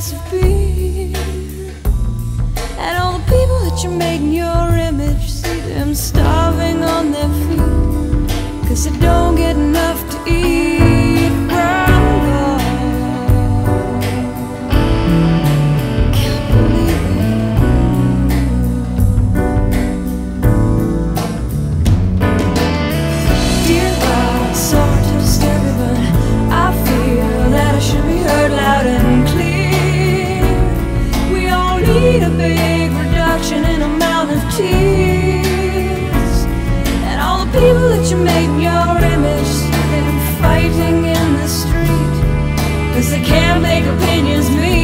And all the people that you're making your image See them starving on their feet. Cause they don't get enough to eat. You made your image, they're fighting in the street. Cause they can't make opinions meet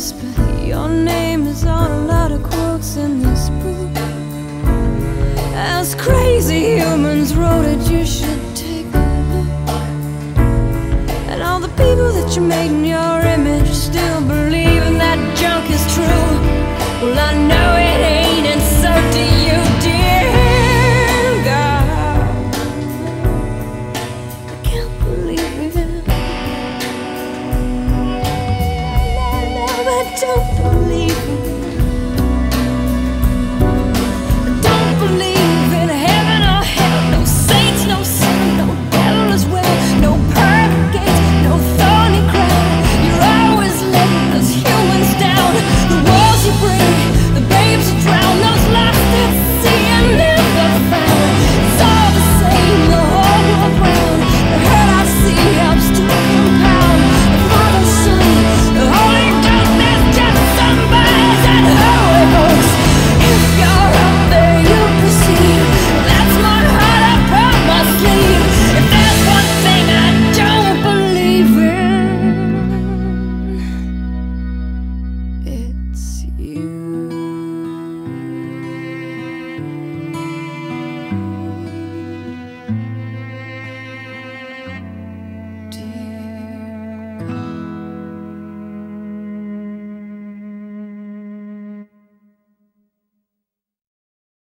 but your name is on a lot of quotes in this book. As crazy humans wrote it, you should take a look. And all the people that you made in your don't believe me.